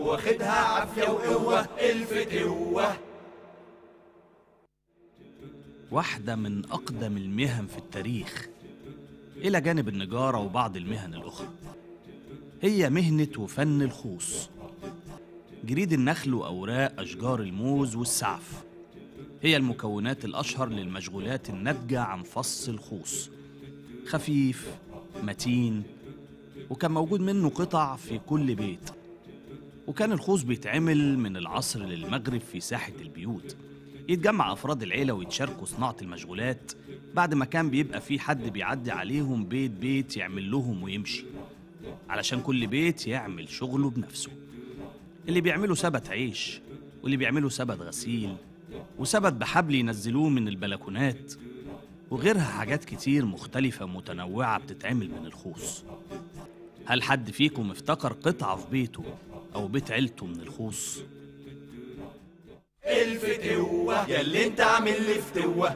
واخدها عافية وقوة الفتوة واحدة من أقدم المهن في التاريخ إلى جانب النجارة وبعض المهن الأخرى. هي مهنة وفن الخوص. جريد النخل وأوراق أشجار الموز والسعف. هي المكونات الأشهر للمشغولات الناتجة عن فص الخوص. خفيف متين وكان موجود منه قطع في كل بيت. وكان الخوص بيتعمل من العصر للمغرب في ساحة البيوت. يتجمع أفراد العيلة ويتشاركوا صناعة المشغولات بعد ما كان بيبقى في حد بيعدي عليهم بيت بيت يعمل لهم ويمشي. علشان كل بيت يعمل شغله بنفسه. اللي بيعملوا سبت عيش واللي بيعملوا سبت غسيل وسبت بحبل ينزلوه من البلكونات. وغيرها حاجات كتير مختلفة متنوعة بتتعمل من الخوص. هل حد فيكم افتكر قطعة في بيته أو بيت عيلته من الخوص؟ الفتوة ياللي انت عامل لي فتوة